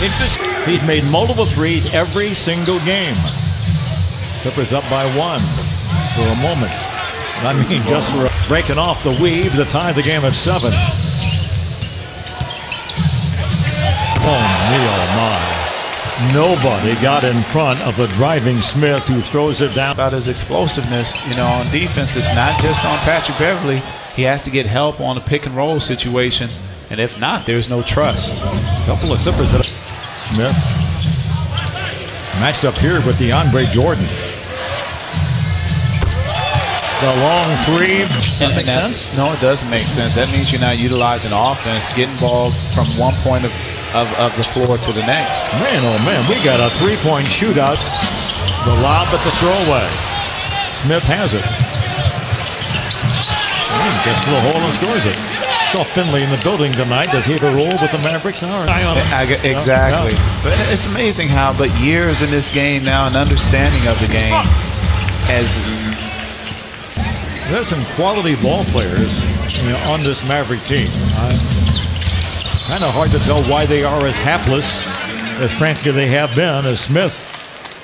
He's made multiple threes every single game. Clippers up by one for a moment. I mean, just for breaking off the weave, to tie the game at seven. Oh, my. Nobody got in front of the driving Smith who throws it down. About his explosiveness, you know, on defense, it's not just on Patrick Beverley. He has to get help on a pick and roll situation. And if not, there's no trust. A couple of Clippers. That Smith matched up here with DeAndre Jordan. The long three. Does that make that, sense? No, it doesn't make sense. That means you're not utilizing offense, getting ball from one point of, of, of the floor to the next. Man, oh man, we got a three-point shootout. The lob at the throwaway. Smith has it. And gets to the hole and scores it. Saw Finley in the building tonight. Does he have a role with the Mavericks now? Exactly. But it's amazing how, but years in this game now, an understanding of the game has there's some quality ball players you know, on this Maverick team. Uh, kind of hard to tell why they are as hapless as frankly they have been. As Smith,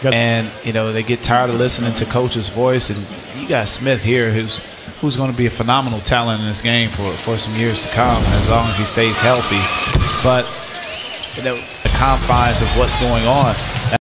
and you know they get tired of listening to coach's voice, and you got Smith here, who's who's going to be a phenomenal talent in this game for for some years to come, as long as he stays healthy. But you know the confines of what's going on.